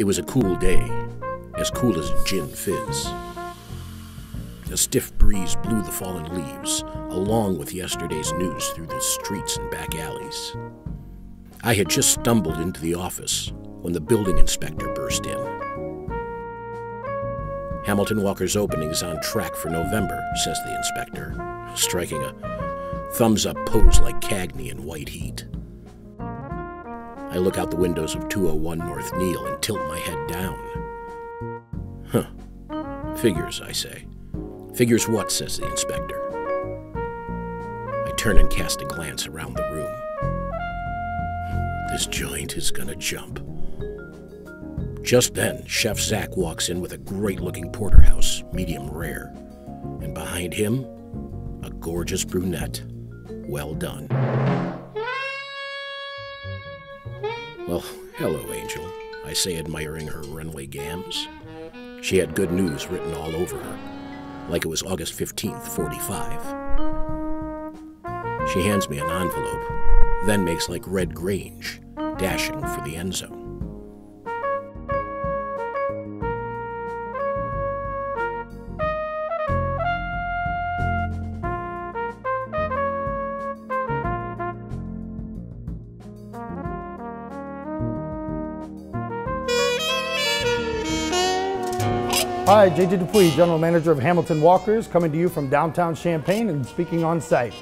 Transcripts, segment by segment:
It was a cool day, as cool as gin fizz. A stiff breeze blew the fallen leaves, along with yesterday's news through the streets and back alleys. I had just stumbled into the office when the building inspector burst in. Hamilton Walker's opening is on track for November, says the inspector, striking a thumbs up pose like Cagney in white heat. I look out the windows of 201 North Neil and tilt my head down. Huh. Figures, I say. Figures what? says the inspector. I turn and cast a glance around the room. This joint is gonna jump. Just then, Chef Zach walks in with a great looking porterhouse, medium rare. And behind him, a gorgeous brunette. Well done. Well, hello, Angel, I say, admiring her runway gams. She had good news written all over her, like it was August 15th, 45. She hands me an envelope, then makes like Red Grange, dashing for the end zone. Hi, JJ Dupuy, General Manager of Hamilton Walkers, coming to you from downtown Champaign and speaking on site.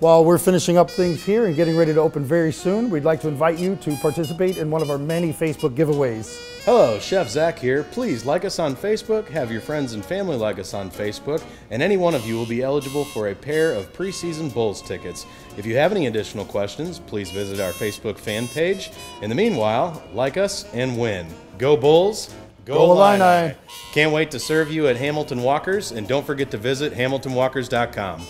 While we're finishing up things here and getting ready to open very soon, we'd like to invite you to participate in one of our many Facebook giveaways. Hello, Chef Zach here. Please like us on Facebook, have your friends and family like us on Facebook, and any one of you will be eligible for a pair of preseason Bulls tickets. If you have any additional questions, please visit our Facebook fan page. In the meanwhile, like us and win. Go Bulls! Go Illini. Can't wait to serve you at Hamilton Walkers, and don't forget to visit hamiltonwalkers.com.